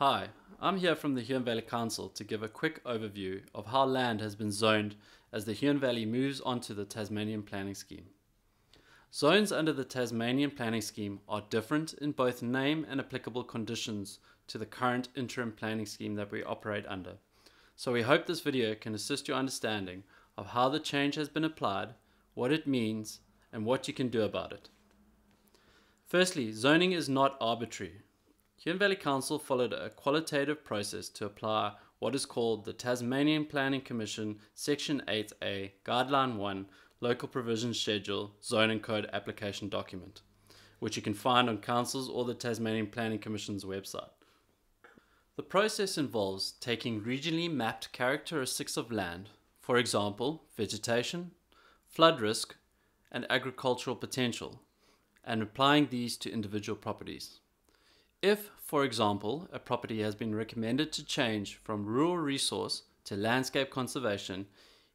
Hi, I'm here from the Huon Valley Council to give a quick overview of how land has been zoned as the Huon Valley moves onto the Tasmanian Planning Scheme. Zones under the Tasmanian Planning Scheme are different in both name and applicable conditions to the current interim planning scheme that we operate under. So we hope this video can assist your understanding of how the change has been applied, what it means, and what you can do about it. Firstly, zoning is not arbitrary. Huon Valley Council followed a qualitative process to apply what is called the Tasmanian Planning Commission Section 8A Guideline 1 Local Provisions Schedule Zone and Code Application Document, which you can find on Council's or the Tasmanian Planning Commission's website. The process involves taking regionally mapped characteristics of land, for example, vegetation, flood risk, and agricultural potential, and applying these to individual properties. If, for example, a property has been recommended to change from rural resource to landscape conservation,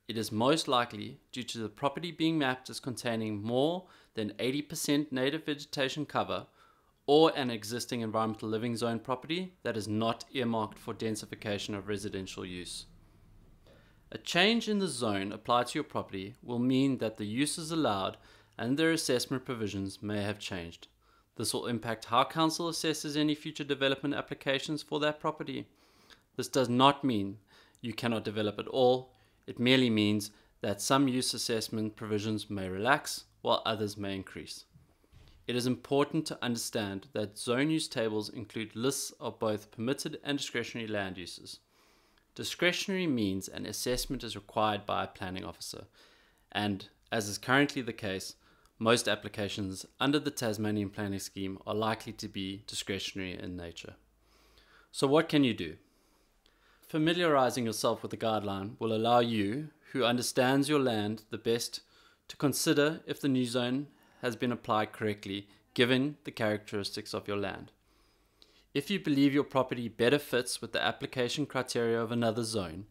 it is most likely due to the property being mapped as containing more than 80% native vegetation cover or an existing environmental living zone property that is not earmarked for densification of residential use. A change in the zone applied to your property will mean that the uses allowed and their assessment provisions may have changed. This will impact how council assesses any future development applications for that property. This does not mean you cannot develop at all. It merely means that some use assessment provisions may relax while others may increase. It is important to understand that zone use tables include lists of both permitted and discretionary land uses. Discretionary means an assessment is required by a planning officer, and as is currently the case, most applications under the Tasmanian planning scheme are likely to be discretionary in nature. So, what can you do? Familiarizing yourself with the guideline will allow you, who understands your land the best, to consider if the new zone has been applied correctly given the characteristics of your land. If you believe your property better fits with the application criteria of another zone,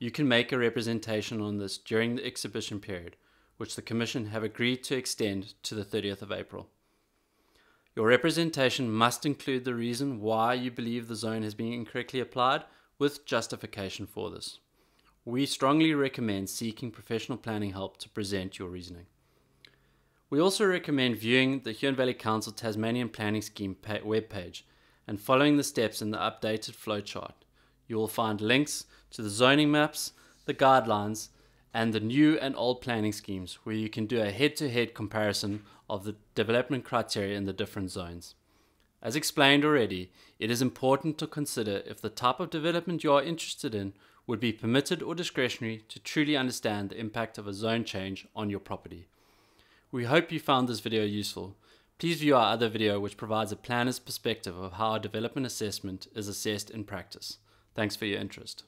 you can make a representation on this during the exhibition period which the Commission have agreed to extend to the 30th of April. Your representation must include the reason why you believe the zone has been incorrectly applied with justification for this. We strongly recommend seeking professional planning help to present your reasoning. We also recommend viewing the Huon Valley Council Tasmanian Planning Scheme webpage and following the steps in the updated flowchart. You will find links to the zoning maps, the guidelines, and the new and old planning schemes where you can do a head-to-head comparison of the development criteria in the different zones. As explained already, it is important to consider if the type of development you are interested in would be permitted or discretionary to truly understand the impact of a zone change on your property. We hope you found this video useful. Please view our other video which provides a planner's perspective of how a development assessment is assessed in practice. Thanks for your interest.